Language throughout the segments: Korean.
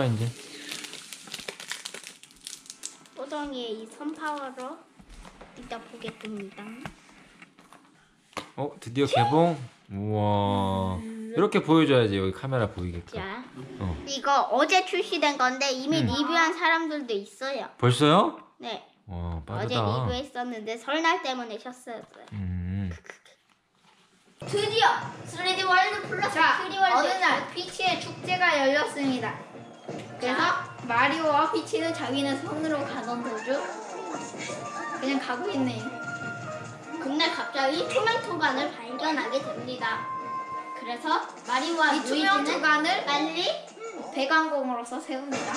응, 뜯어봐 이제. 호동이의 이 선파워로 이따 보겠습니다. 어, 드디어 개봉. 우와. 이렇게 보여줘야지 여기 카메라 보이게끔. 자, 어. 이거 어제 출시된 건데 이미 음. 리뷰한 사람들도 있어요. 벌써요? 네, 와, 어제 빠르다. 리뷰했었는데 설날 때문에 쉬었어요. 음. 드디어 3D 월드 플러스 자, 3D 월드 어느 날 피치의 축제가 열렸습니다. 그래서 마리오와 피치는 자기는 손으로 가던 도중 그냥 가고 있네요. 근데 갑자기 투명 토관을 발견하게 됩니다. 그래서 마리오와 이 투명 루이지는 토관을 빨리 배관공으로서 세웁니다.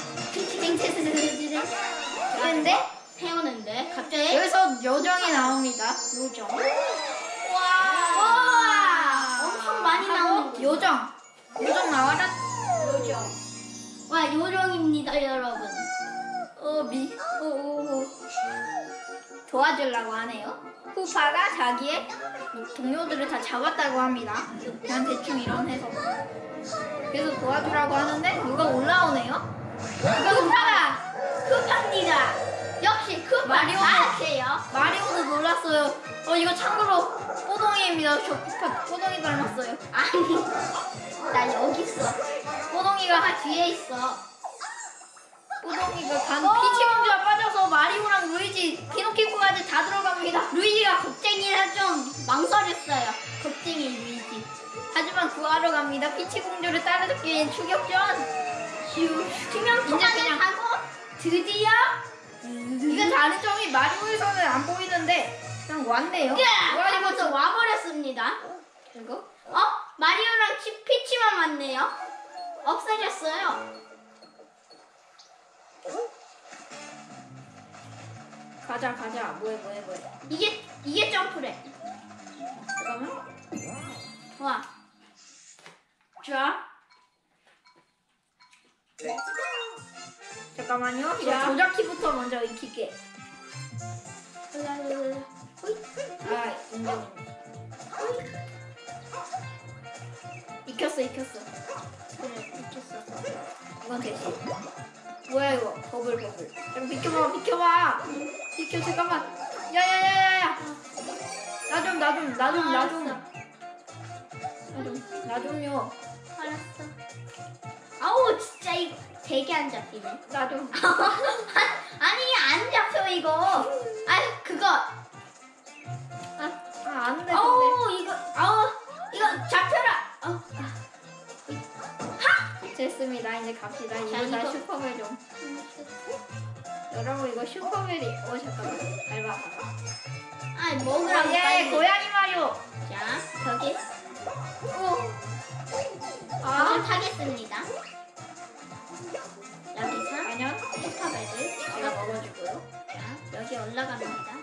그런데 세우는데 갑자기 여기서 요정이 나옵니다. 요정 와! 엄청 많이 나오는 요정. 요정 나와라. 요정 와 요정입니다 여러분 어, 미, 어, 어, 어. 도와주려고 하네요. 후파가 자기의 동료들을 다 잡았다고 합니다. 그냥 대충 이런 해석. 그래서 도와주라고 하는데 누가 올라오네요. 후파가! 쿠파입니다 역시 쿠파 마리오는- 잘하세요 마리오도 놀랐어요. 어, 이거 참고로 뽀동이입니다. 저 쿠파 뽀동이 닮았어요. 아니 나 여기 있어 뽀동이가 아 뒤에 있어 뽀동이가 간 피치 공주가 빠져서 마리오랑 루이지, 피노키코까지 다 들어갑니다. 루이지가 겁쟁이라 좀 망설였어요 겁쟁이 루이지 하지만 구하러 갑니다. 피치 공주를 따라잡기 위한 추격전. 휴 투명 그냥- 타고 드디어 이건 다른 점이 마리오에서는 안 보이는데 그냥 왔네요. 이것도 와버렸습니다 이거 어? 마리오랑 치- 피치만 왔네요 없어졌어요 가자 가자 뭐해 뭐해 뭐해. 이게 이게 점프래 잠깐만. 와 자, 잠깐만요. 자. 조작키부터 먼저 익힐게. 아 인정. 익혔어 익혔어. 그래 미쳤어 이건 대신. 뭐야 이거 버블 버블. 잠깐 비켜봐 비켜봐. 비켜 잠깐만. 야야야야야. 나 좀 나 좀 나 좀 나 좀. 나좀나 좀요. 알았어 아우 진짜 이거 되게 안 잡히네 나 좀. 아니 안 잡혀 이거 아 그거 아 안 돼. 아우 이거 아우 이거 잡혀라 어, 됐습니다. 이제 갑시다. 이거 다 이거- 슈퍼벨 좀. 여러분 이거 슈퍼벨이. 어 잠깐만. 밟아. 아 먹으라고 예 빨리 고양이 마리오. 자 저기 오. 저를 아. 타겠습니다 여기서 아니야. 슈퍼베드 제가 먹어주고요. 자 여기 올라갑니다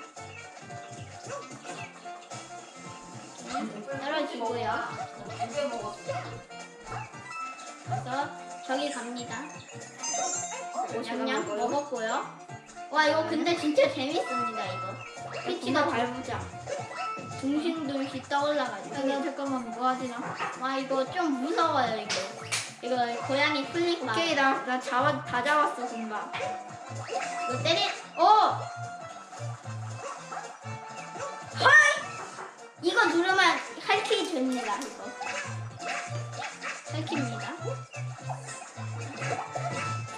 떨어지고요? 그래서 저기 갑니다. 냠냠? 먹어요. 먹었고요? 와 이거 근데 진짜 재밌습니다 이거. 피치가 밟자. 둥실둥실 떠올라가지고. 야 잠깐만 뭐 하지 나? 와 이거 좀 무서워요 이거. 이거 고양이 플릭 막 오케이 나 나 잡아 다 잡았어 금방. 이거 때리 오! 헐! 이거 누르면 할키 됩니다 이거 할키입니다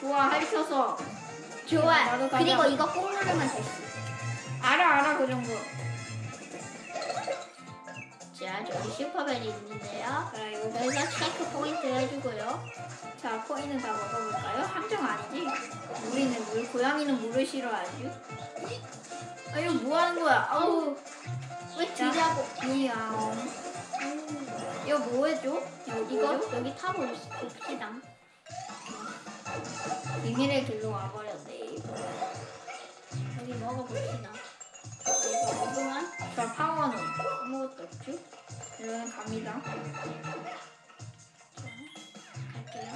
좋아 핥혀서. 좋아 나도 가자. 그리고 이거 꼭 누르면 됐어 알아 알아 그 정도. 자 저기 슈퍼벨이 있는데요 자 이거 여기서 체크 포인트 해주고요 자 코인은 다 먹어볼까요? 함정 아니지? 우리는 물 고양이는 물을 싫어하지. 아 이거 뭐 하는 거야? 아우 왜 뒤라고 미야옹. 이거 뭐 해줘? 이거? 여기 타고 봅시다 비밀의 길로 와버렸네. 여기 먹어봅시다 여기 먹으면 자 파워는 아무것도 없죠 이거는 갑니다. 갈게요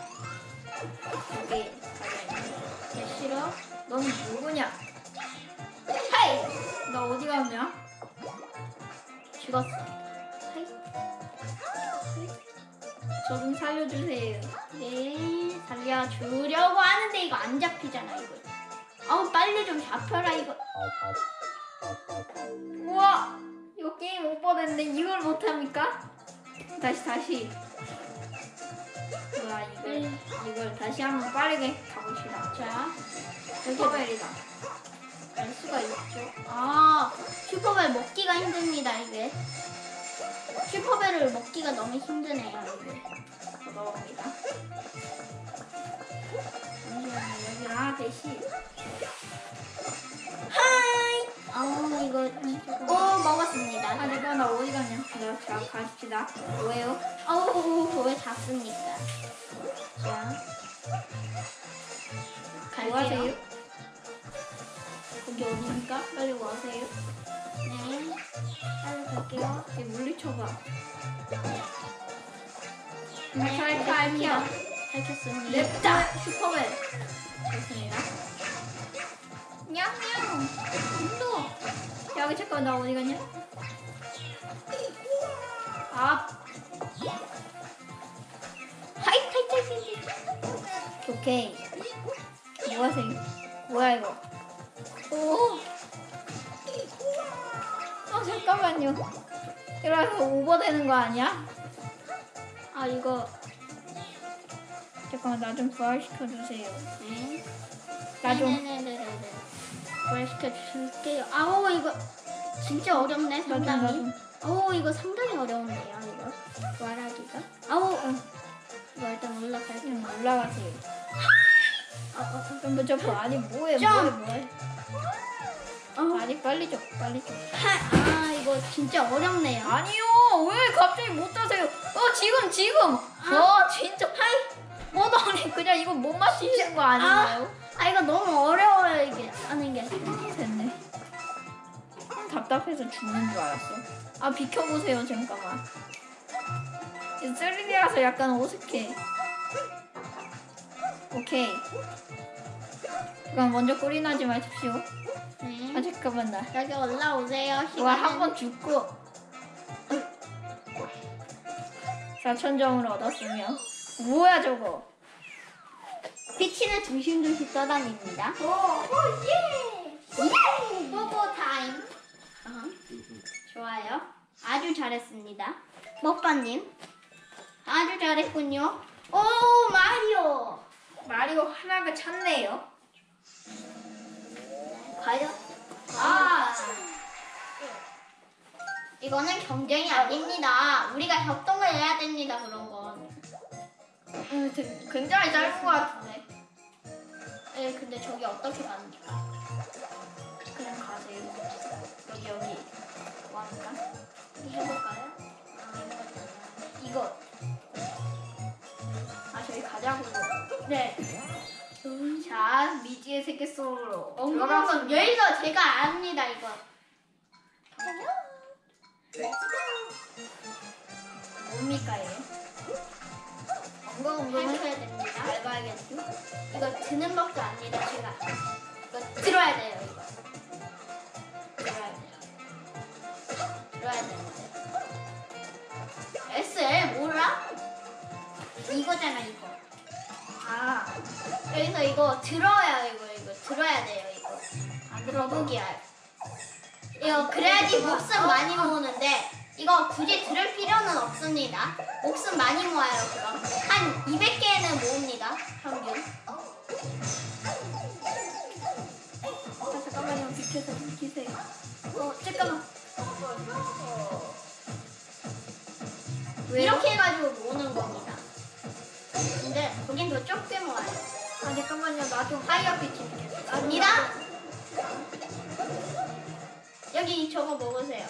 여기 가자. 야 싫어 넌 누구냐? 헤이 나 어디 갔냐? 죽었어 네, 살려주려고 하는데 이거 안 잡히잖아 이거. 아우 빨리 좀 잡혀라 이거. 우와! 이거 게임 오버됐는데 이걸 못합니까? 다시 다시. 우와 이걸 이걸 다시 한번 빠르게 가봅시다. 자, 슈퍼벨이다. 알 수가 있죠. 아, 슈퍼벨 먹기가 힘듭니다 이게. 슈퍼벨을 먹기가 너무 힘드네요 이게. 넣어봅니다. 아 대시. 하이. 아우 이거 오 먹었습니다. 아 내가 나 어디 갔냐? 나 자, 가십시다. 뭐예요? 아우 왜 잡습니까? 자, 뭐 갈게요. 하세요? 거기 어디입니까? 빨리 와세요. 네, 빨리 갈게요. 이 물리쳐봐. 네, 잘 밝혔습니다. 밝혔습니다. 냅다 슈퍼맨. 좋습니다. 냥냥. 또. 여기 잠깐 나 어디 갔냐? 아 하이 하이 하이 하이. 오케이. 뭐 하세요? 뭐야 이거? 오. 아 잠깐만요. 이러서 오버되는 거 아니야? 아 이거. 잠깐만 나좀 부활시켜 주세요. 네. 나 좀. 네네네네네. 부활시켜 줄게요. 아우 이거 진짜 어렵네 나 좀, 나 상당히. 좀. 아우 이거 상당히 어려운데요 이거 부활하기가. 아우 어. 이거 일단 올라갈게요. 그냥 올라가세요. 어, 어, 어. 좀 먼저 봐. 아니 뭐해 좀. 뭐해 뭐해. 어. 아니 빨리 좀 빨리 좀. 하, 아 이거 진짜 어렵네요. 아니요 왜 갑자기 못 하세요? 어 지금 지금. 어 진짜 하이. 뭐더니 그냥 이거 못 맞히시는 거 아닌가요? 아 이거 너무 어려워요 이게 하는 게. 됐네. 답답해서 죽는 줄 알았어. 아 비켜보세요 잠깐만. 3D라서 약간 어색해. 오케이. 잠깐 먼저 꼴이 나지 마십시오. 네. 아 잠깐만 나. 여기 올라오세요. 이거 한번 죽고 4천 점을 얻었으면 뭐야 저거? 비치는 둥실둥실 떠다닙니다. 오, 오, 예! 예! 뽀뽀 타임. 어허. 좋아요. 아주 잘했습니다. 먹바님. 아주 잘했군요. 오, 마리오. 마리오 하나가 찼네요. 과연? 아. 이거는 경쟁이 아닙니다. 우리가 협동을 해야 됩니다, 그런 건. 음, 되- 굉장히 짧은 것 같은데. 예, 근데 저기 어떻게 갑니까? 그냥 가세요. 여기 여기. 뭐 할까? 해볼까요? 아, 이거. 아 저희 가자고요. 네. 자 미지의 세계 속으로. 엉금엉금 여기서 제가 압니다 이거. 뭡니까 얘? 엉금엉금은 해줘야 됩니다. 밟아야겠죠? 이거 드는 법도 압니다 제가. 이거 들어야 돼요 이거. 들어야 돼요. 들어야 되는데. SL 몰라? 이거잖아 이거. 아 여기서 이거 들어야 이거 이거 들어야 돼요 이거. 안 들어보기야. 이거 그래야지 목숨 많이 모으는데 이거 굳이 들을 필요는 없습니다. 목숨 많이 모아요 그럼 한 200개는 모읍니다 평균. 아, 잠깐만요 비켜서 비키세요. 어 잠깐만 왜요? 이렇게 해가지고 모으는 겁니다. 근데 거긴 더 적게 모아요. 아 잠깐만요 나 좀 하이어 비치 비켜주세요. 갑니다. 여기 저거 먹으세요.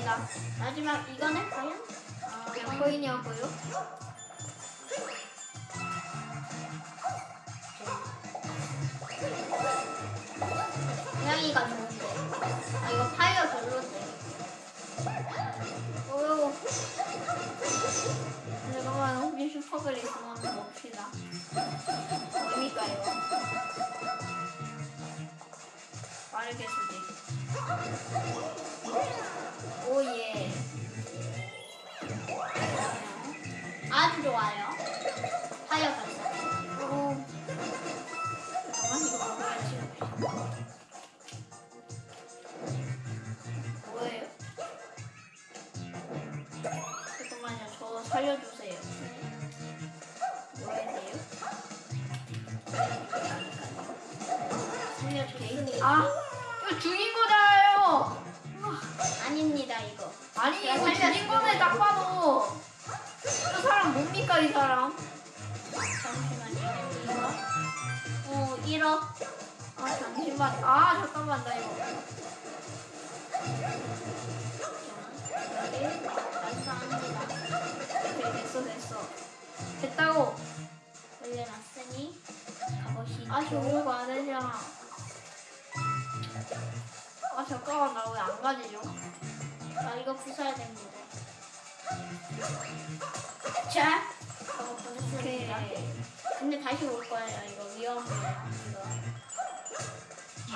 갑니다. 마지막 이거는 과연? 아, 코인이었고요. 고양이가 좋은데. 아 이거 파이어 별론데. 오. 잠깐만 혹시 슈퍼글 있으면 먹읍시다. 뭡니까 이거? 빠르게 수지. 이거 살려주세요. 죽인 거네 딱 봐도. 이 사람 뭡니까 이 사람? 잠시만요. 이거. 어 1억. 아 잠시만. 아 잠깐만 나 이거. 여기 완성합니다. 그래 됐어 됐어. 됐다고. 올려놨으니 가보시죠. 아 저거 안 되잖아. 아 잠깐만 나 왜 안 가지죠? 자 이거 부숴야 됩니다. 자. 저거 오케이. 부쉈습니다. 근데 다시 올 거예요. 이거 위험해요. 이거.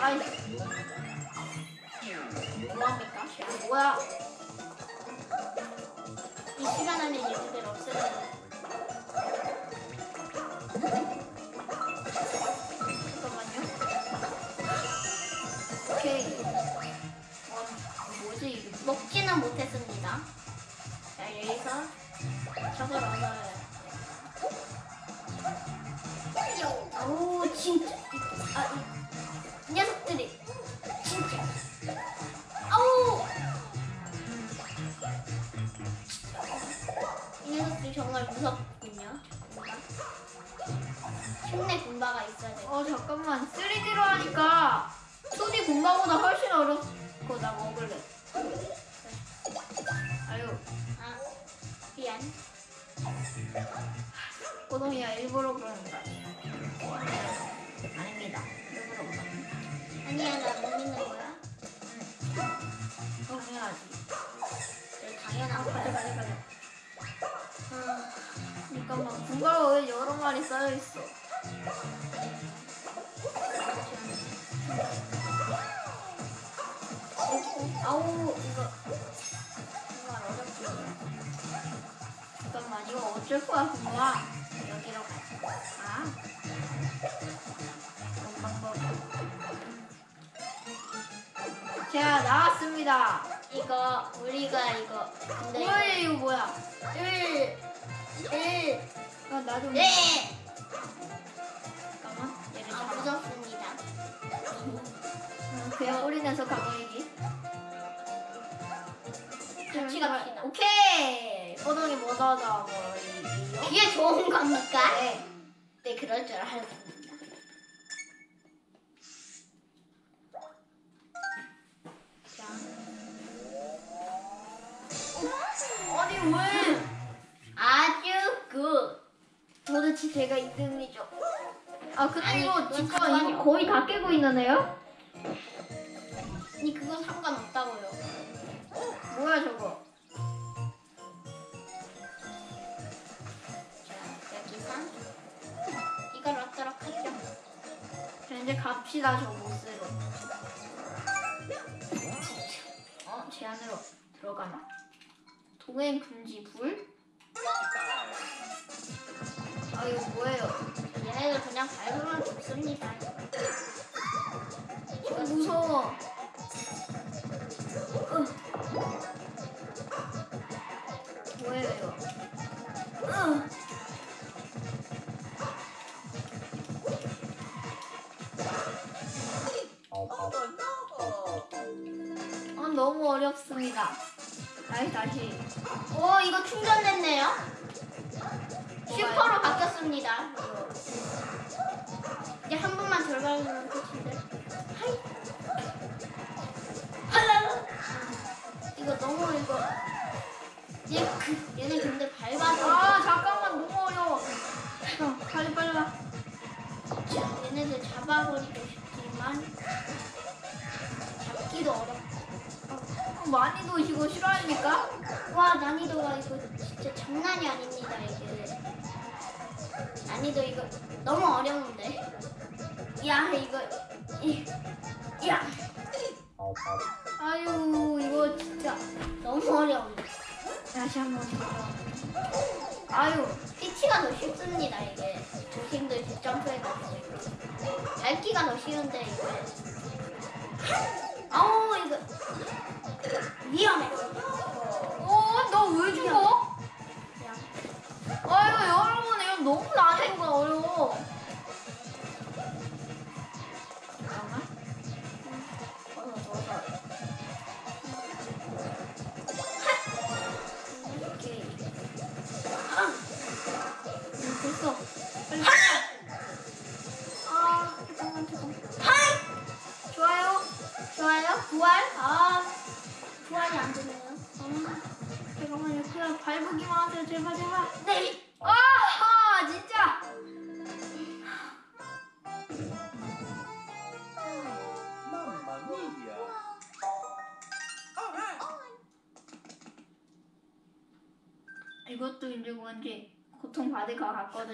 아이 뭐합니까? 야, 뭐야? 이 시간 안에 얘네들 없애야 돼. 먹지는 못했습니다. 자, 여기서 저걸 얻어야 아우, 진짜. 아, 이, 이 녀석들이. 진짜. 아우! 이 녀석들이 정말 무섭군요. 흉내 군바가 있어야 돼. 어 잠깐만 3D로 하니까 2D 공부보다 훨씬 어렵고 나 먹을래. 고동이야 일부러 그러는 거야. 아닙니다. 일부러 그런 아니야, 나 못 믿는 거야. 거. 당연하지. 그래, 당연한 아 가자 거야. 가자 가자. 아, 잠깐만 군가가 왜 여러 마리 쌓여 있어? 아우, 이거. 잠깐만 이거 어쩔 거야 군가? 여기로 가자. 아. 그런 방법. 자 나왔습니다. 이거, 우리가 이거. 근데 이거. 뭐야 이거 뭐야? 1, 1, 아, 나도 네! 잠깐만 얘를 아, 잡아. 무섭습니다. 음, 그냥 꼬리 내서 가버리기. 같이 갑시다. 버리기요? 그게 좋은 겁니까? 네. 네, 그럴 줄 알았습니다. 자, 아니 왜? 아주 good. 도대체 제가 2등이죠. 아 근데 아니, 이거 이거 거의 다 깨고 있는데요? 아니, 그건 상관없다고요. 뭐야 저거? 이제 갑시다 저 보스로. 어? 제 안으로 들어가나? 동행 금지 불? 아 이거 뭐예요? 얘네들 그냥 밟으면 죽습니다. 어, 무서워. 으. 뭐예요 이거? 어렵습니다. 다시 다시. 오, 이거 충전됐네요. 슈퍼로 바뀌었습니다. 이제 한 번만 덜 밟으면 끝인데. 하이. 할랄라. 이거 너무 이거. 얘 그, 얘네 근데 밟아서. 아 잠깐만 너무 어려워. 어, 빨리 빨리 와. 자, 얘네들 잡아버리고 싶지만 어, 많이도 이거 싫어합니까? 와 난이도가 이거 진짜 장난이 아닙니다 이게. 난이도 이거 너무 어려운데. 야 이거 이, 야 아유 이거 진짜. 너무 어려운데. 다시 한번 더. 아유 피치가 더 쉽습니다 이게. 조심들 점프해가지고 이거. 밟기가 더 쉬운데 이게. 아우 이거 위험해. 어, 너왜 죽어? 아유, 여러분, 이거 너무 난이도가 어려워.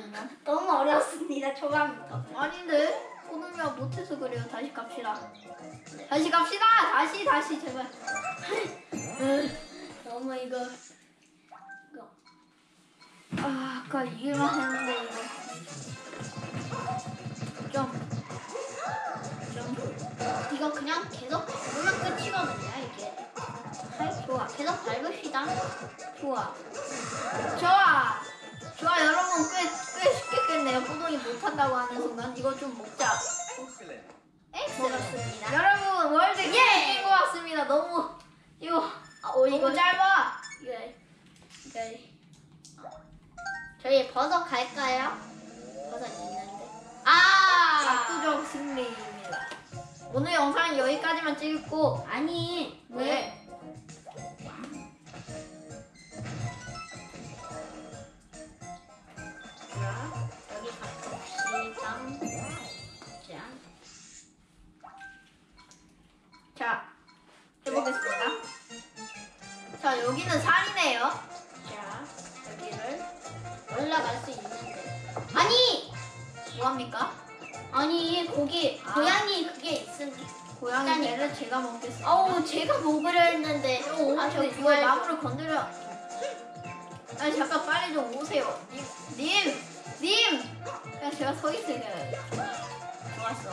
것 같거든요 너무 어려웠습니다. 초반부터. 아닌데? 오늘이야 못해서 그래요. 다시 갑시다. 다시 갑시다! 다시 다시 제발. 너무 이거 이거. 아 아까 이길만 했는데 이거. 좀 좀, 이거 그냥 계속 밟으면 끝이거든요. 이게. 아이, 좋아. 계속 밟읍시다. 좋아. 좋아 좋아 여러분 꽤, 꽤 쉽게 깼네요 호동이 못한다고 하는 순간 이거 좀 먹자! 먹었습니다. 여러분 월드 예! 게임인 것 같습니다 너무 이거 아, 오, 너무 짧아 이거 이거 저희 버섯 갈까요? 버섯 있는데. 아! 압도적 승리입니다 오늘 영상은 여기까지만 찍고 아니 근데 이거. 나무를 건드려. 아니 잠깐 빨리 좀 오세요. 님, 님, 님. 그냥 제가 서 있으게. 좋았어.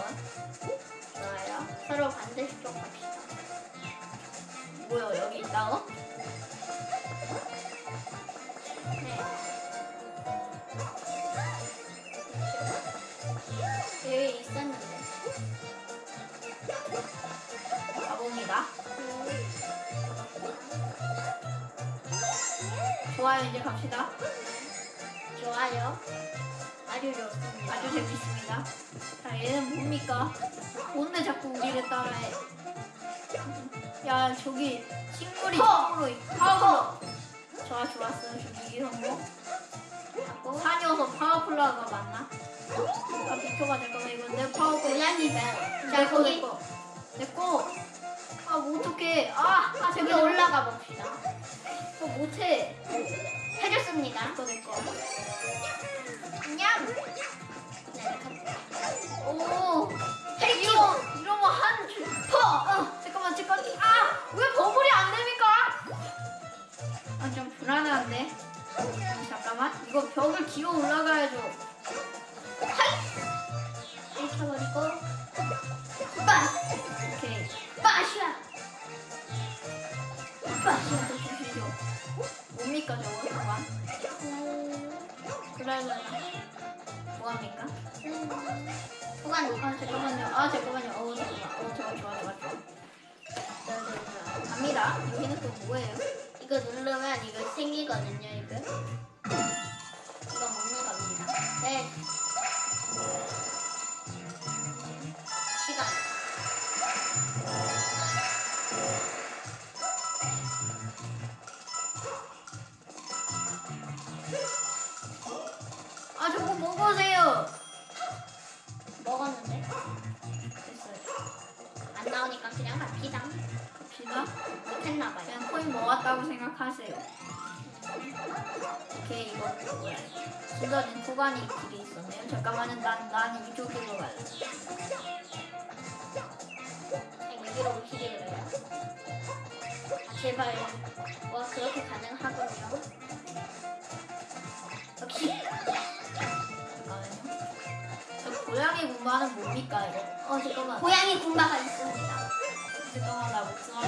좋아요. 서로 반대쪽 갑시다. 뭐요 여기 있다고? 네. 여기 있었는데. 가봅니다. 좋아요 이제 갑시다. 좋아요. 아주 좋습니다. 아주 재밌습니다. 자 얘는 뭡니까? 뭔데 자꾸 우리를 따라해? 야 저기 식물이 허! 식물로 있- 파워. 좋아 좋았어요. 저기 성공. 산이어서 파워플라가 맞나? 아 비켜봐 잠깐만 이거 내 파워플라 고양이가. 자 자, 거기 내꺼 내꺼 아뭐 어떡해 아아 저기 저기 올라가 봅시다. 저 못해. 해줬습니다. 내꺼 내꺼 냠. 네, 오. 이거 이러면 한 주- 퍼. 어, 잠깐만 잠깐. 아왜 버블이 안 됩니까? 아 좀 불안한데. 잠깐만. 이거 벽을 기어 올라가야죠. 이렇게 버리고. 빠! 오케이. 빠샤. 뭡니까 저거 잠깐 그러면 뭐합니까 소관이 아 잠깐만요. 아 잠깐만요. 어 잠깐만. 어 잠깐 좋아 좋아 좋아. 갑니다. 여기는 또 뭐예요? 이거 누르면 이거 생기거든요. 이거 이거 먹는 겁니다. 네. 쏟아진 토간이 길이 있었네요. 잠깐만요. 난 나는 이쪽으로 갈래. 여기로 오시게 그래요. 제발. 와 그렇게 가능하군요. 역시. 잠깐만요. 저 고양이 군마는 뭡니까 이거? 어 잠깐만. 고양이 군바가 있습니다. 잠깐만 나 목숨하고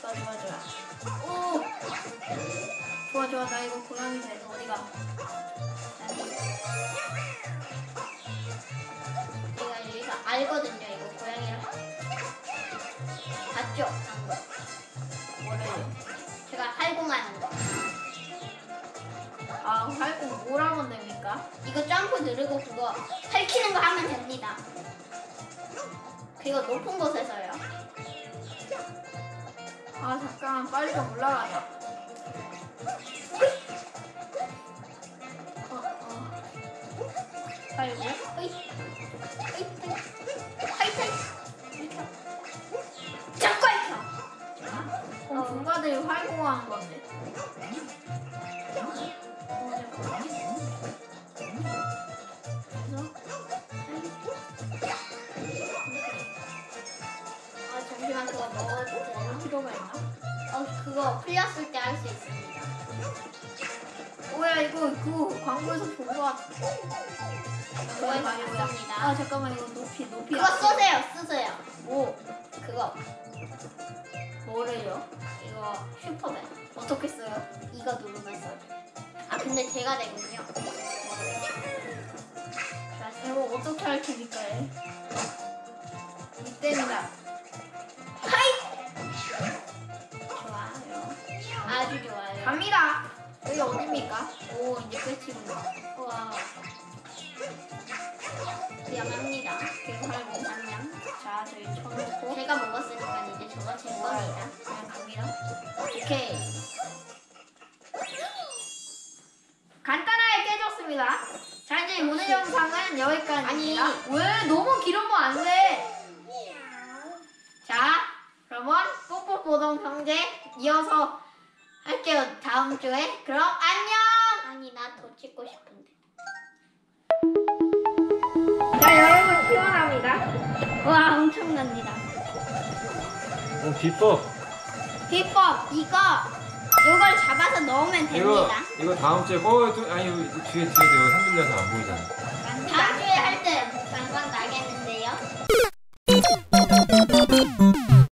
좋아 좋아 좋아 오 좋아 좋아 나 이거 고양이 돼 어디가 제가 여기가 알거든요. 이거 고양이랑. 봤죠? 안 거. 뭐래요 제가 활공하는 거. 아 활공 뭘 하면 됩니까 이거 점프 누르고 그거 핥히는 거 하면 됩니다. 그리고 높은 곳에서요. 아 잠깐 빨리 좀 올라가자 살고. 어이. 어이. 하이타이. 활공하는 건데. 이거 그거 광고에서 본거 같아. 그거 뭐야, 뭐야. 있습니다. 아 잠깐만 이거 높이 높이. 그거 쓰세요, 쓰세요. 뭐 그거 뭐래요? 이거 슈퍼맨 어떻게 써요? 이거 누르면서. 아 근데 제가 되군요. 자 이거 어떻게 할 테니까 해. 이때입니다. 좋아요. 아주 좋아요. 갑니다. 여기 어딥니까? 오 이제 끝이구나. 와. 미안합니다. 하고 안녕. 자 저희 쳐놓고 제가 먹었으니까 이제 저거 제 겁니다. 그냥 갑니다. 오케이. 간단하게 깨졌습니다. 자 이제 오늘 영상은 여기까지입니다. 아니. 왜 너무 길으면 안 돼? 비법. 비법 이거 이걸 잡아서 넣으면 이거 됩니다. 이거 다음 주에 어 또, 아니 뒤에 뒤에 이거 흔들려서 안 보이잖아.